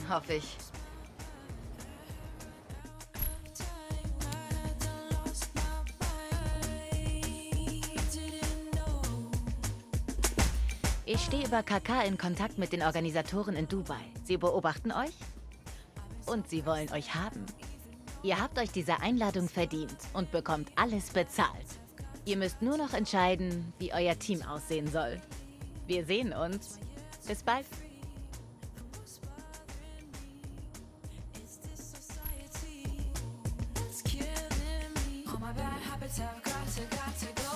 Ihnen, hoffe ich. Ich stehe über KK in Kontakt mit den Organisatoren in Dubai. Sie beobachten euch und sie wollen euch haben. Ihr habt euch diese Einladung verdient und bekommt alles bezahlt. Ihr müsst nur noch entscheiden, wie euer Team aussehen soll. Wir sehen uns. Bis bald. tiptoe, gotta, gotta go.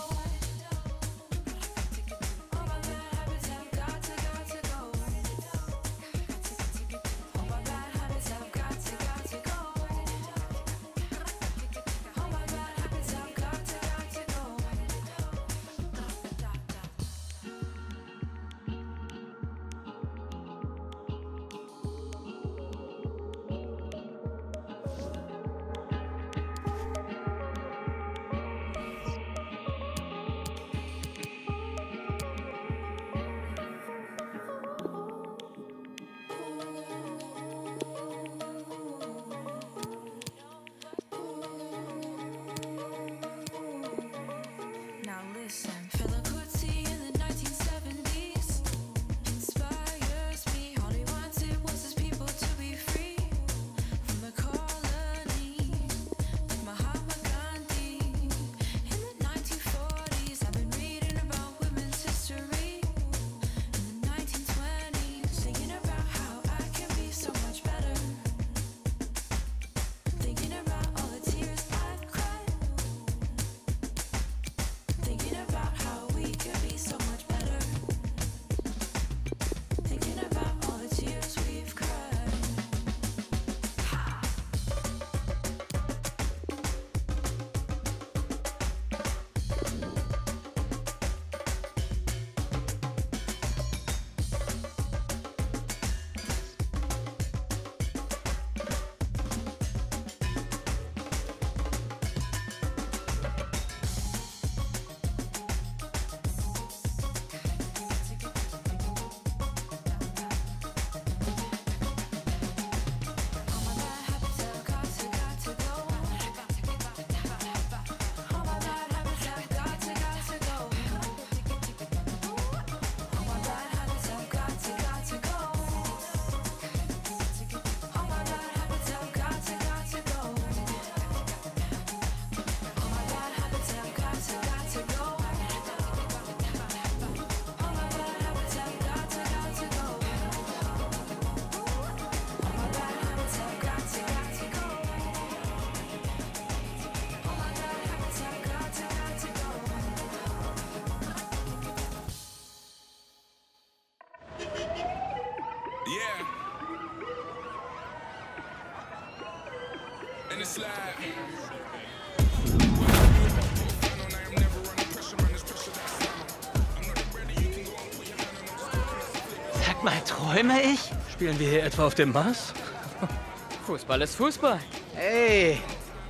Sag mal, träume ich? Spielen wir hier etwa auf dem Mars? Fußball ist Fußball. Hey,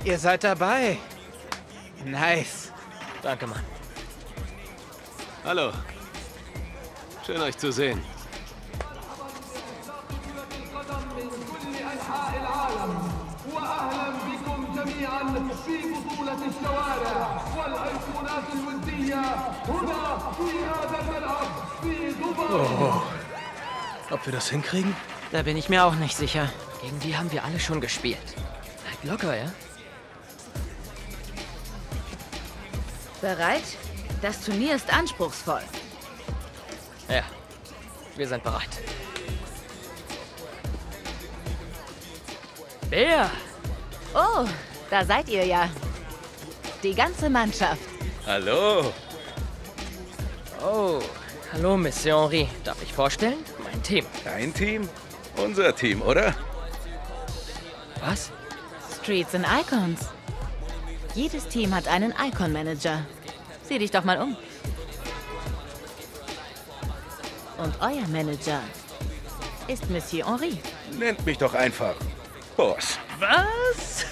ihr seid dabei. Nice. Danke, Mann. Hallo. Schön euch zu sehen. Oh. Ob wir das hinkriegen? Da bin ich mir auch nicht sicher. Gegen die haben wir alle schon gespielt. Bleibt locker, ja? Bereit? Das Turnier ist anspruchsvoll. Ja. Wir sind bereit. Bär! Oh, da seid ihr ja. Die ganze Mannschaft. Hallo. Oh, hallo, Monsieur Henri. Darf ich vorstellen? Mein Team. Dein Team? Unser Team, oder? Was? Streets and Icons. Jedes Team hat einen Icon-Manager. Sieh dich doch mal um. Und euer Manager ist Monsieur Henri. Nennt mich doch einfach Boss. Was?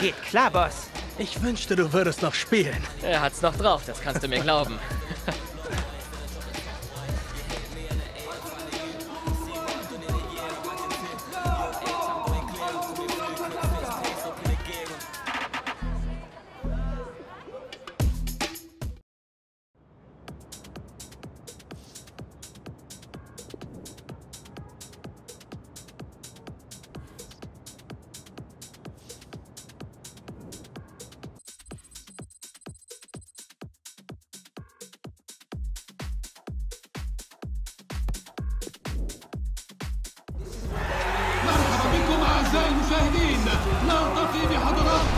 Geht klar, Boss. Ich wünschte, du würdest noch spielen. Er hat's noch drauf, das kannst du mir glauben. أعزائي المشاهدين نلتقي بحضراتكم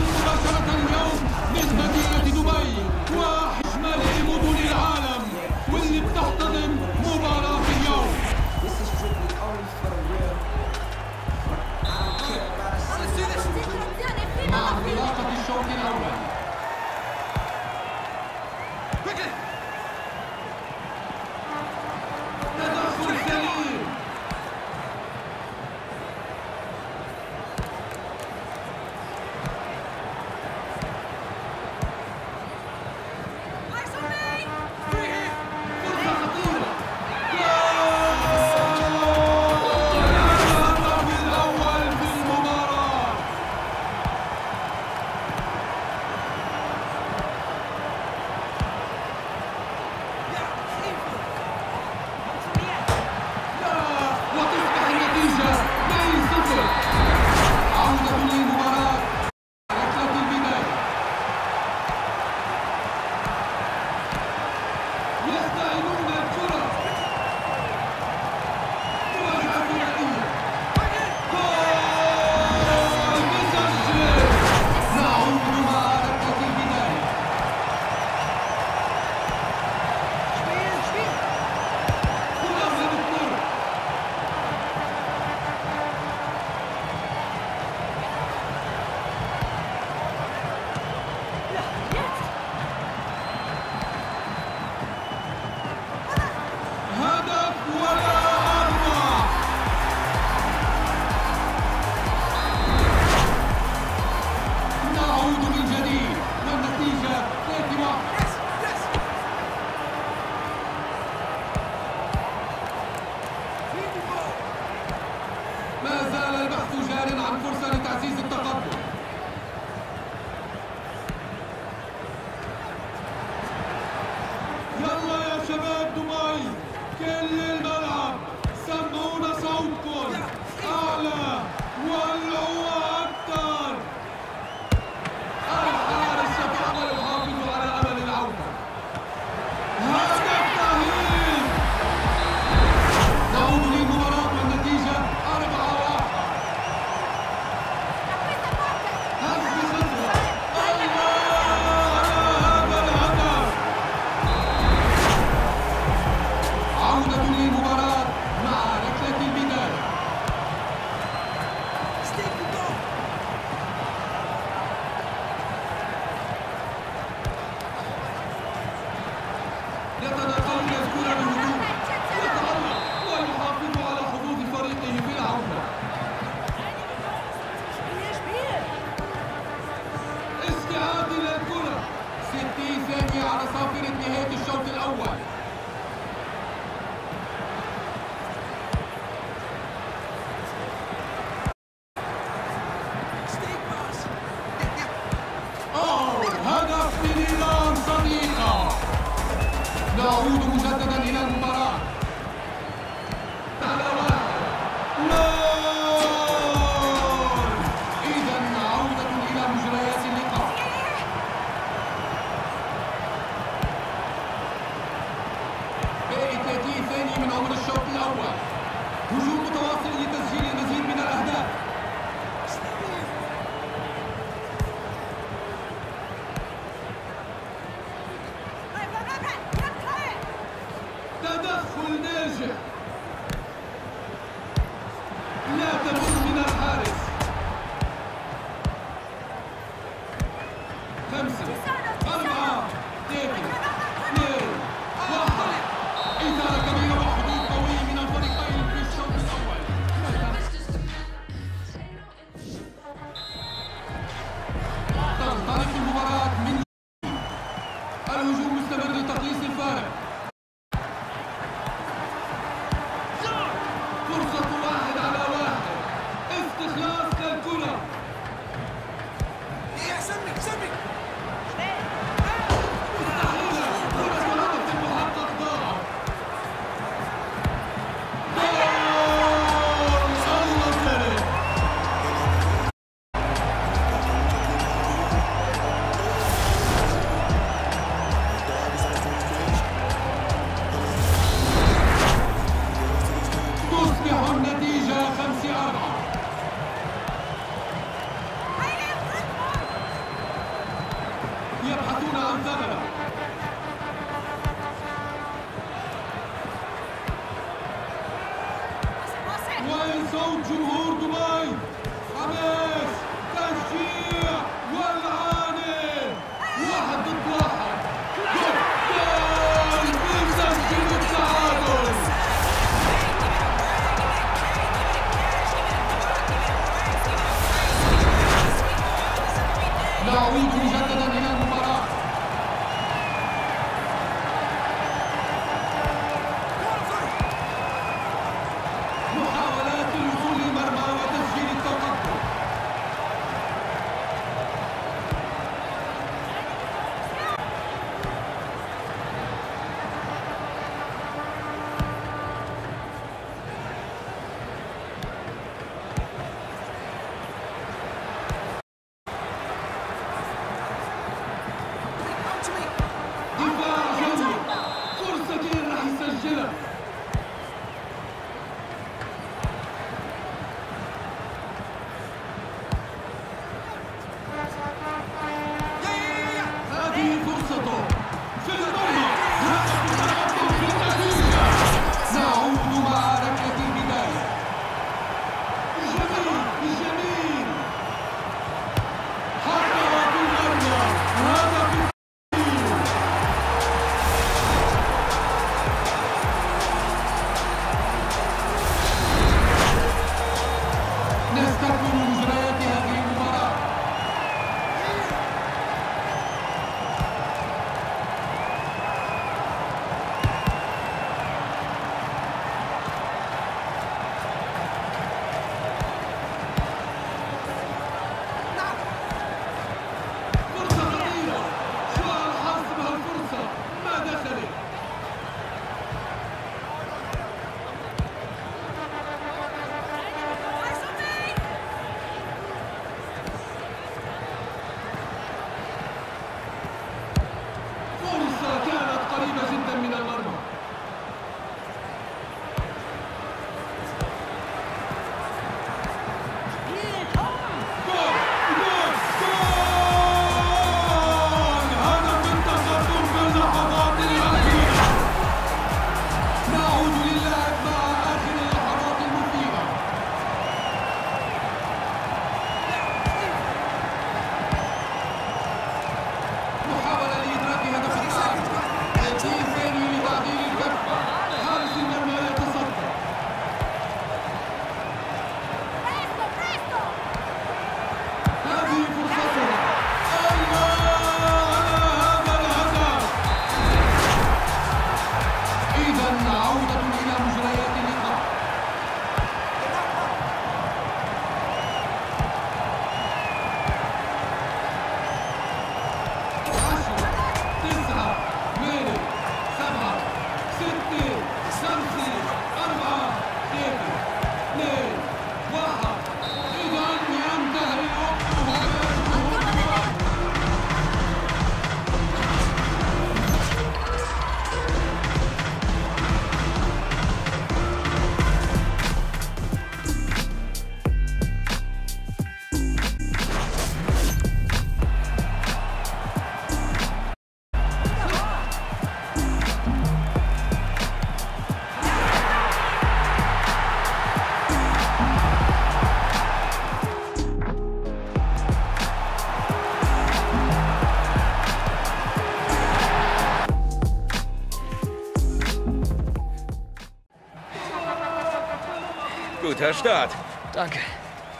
Guter Start. Danke.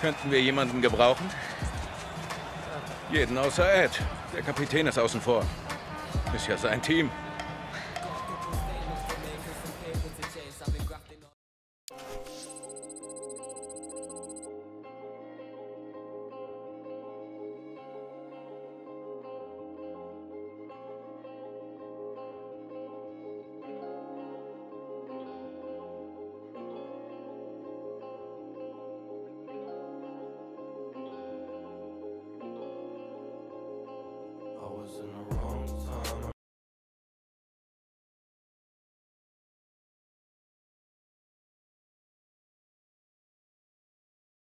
Könnten wir jemanden gebrauchen? Jeden außer Ed. Der Kapitän ist außen vor. Ist ja sein Team.